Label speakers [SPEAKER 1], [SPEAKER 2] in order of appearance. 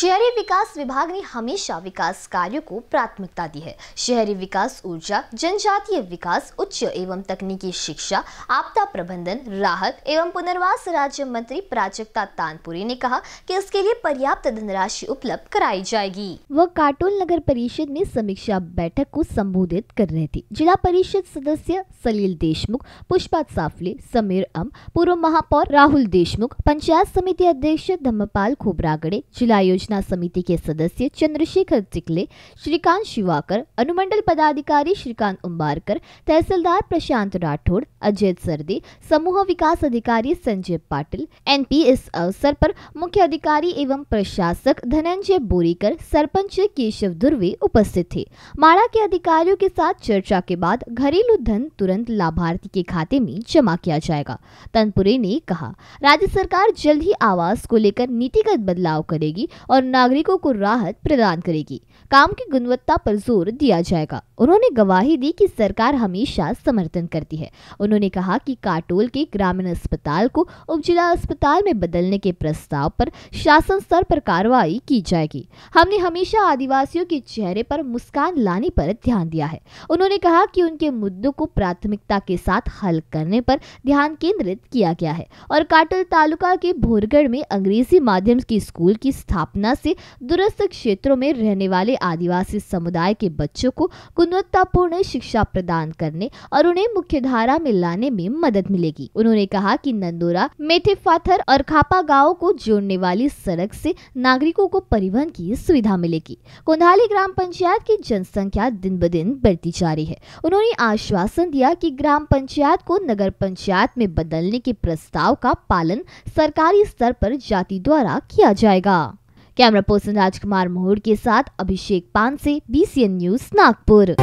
[SPEAKER 1] शहरी विकास विभाग ने हमेशा विकास कार्यों को प्राथमिकता दी है। शहरी विकास ऊर्जा, जनजातीय विकास, उच्च एवं तकनीकी शिक्षा, आपदा प्रबंधन, राहत एवं पुनर्वास राज्य मंत्री प्राजक्ता तानपुरी ने कहा कि इसके लिए पर्याप्त धनराशि उपलब्ध कराई जाएगी।
[SPEAKER 2] वह काटोल नगर परिषद में समीक्षा बैठक को संबोधित कर रहे थे। जिला परिषद सदस्य सलील देशमुख, पुष्पा साफले, समीर अम, पूर्व महापौर राहुल देशमुख, पंचायत समिति अध्यक्ष धम्मपाल खोबरागड़े, जिला समिति के सदस्य चंद्रशेखर चिकले श्रीकांत शिवाकर अनुमंडल पदाधिकारी श्रीकांत उम्बारकर तहसीलदार प्रशांत राठौड़ अजय सरदे, समूह विकास अधिकारी संजय पाटिल एनपी इस अवसर पर मुख्य अधिकारी एवं प्रशासक धनंजय बोरीकर, सरपंच केशव दुर्वे उपस्थित थे। माड़ा के अधिकारियों के साथ चर्चा के बाद घरेलू धन तुरंत लाभार्थी के खाते में जमा किया जाएगा। तनपुरे ने कहा, राज्य सरकार जल्द ही आवास को लेकर नीतिगत बदलाव करेगी और नागरिकों को राहत प्रदान करेगी। काम की गुणवत्ता पर ज़ोर दिया जाएगा। उन्होंने गवाही दी कि सरकार हमेशा समर्थन करती है। उन्होंने कहा कि काटोल के ग्रामीण अस्पताल को उपजिला अस्पताल में बदलने के प्रस्ताव पर शासन स्तर पर कार्रवाई की जाएगी। हमने हमेशा आदिवासियों के चेहरे पर मुस्कान लाने पर ध्यान दिया है। उन्होंने कहा कि उनके मुद्दों को प्राथमिकता के साथ हल करने पर ध्यान केंद्रित किया गया है और काटोल तालुका के भोरगढ़ में अंग्रेज़ी माध्यम के स्कूल की स्थापना से दूरस्थ क्षेत्रों में रहने वाले आदिवासी समुदाय के बच्चों को गुणवत्तापूर्ण शिक्षा प्रदान करने और उन्हें मुख्य धारा में लाने में मदद मिलेगी। उन्होंने कहा कि नंदोरा मेथे फाथर और खापा गाँव को जोड़ने वाली सड़क से नागरिकों को परिवहन की सुविधा मिलेगी। कोंधाली ग्राम पंचायत की जनसंख्या दिन ब दिन बढ़ती जा रही है। उन्होंने आश्वासन दिया कि ग्राम पंचायत को नगर पंचायत में बदलने के प्रस्ताव का पालन सरकारी स्तर पर जाति द्वारा किया जाएगा। कैमरा पर्सन राजकुमार मोहड़ के साथ अभिषेक पान से बीसीएन न्यूज़ नागपुर।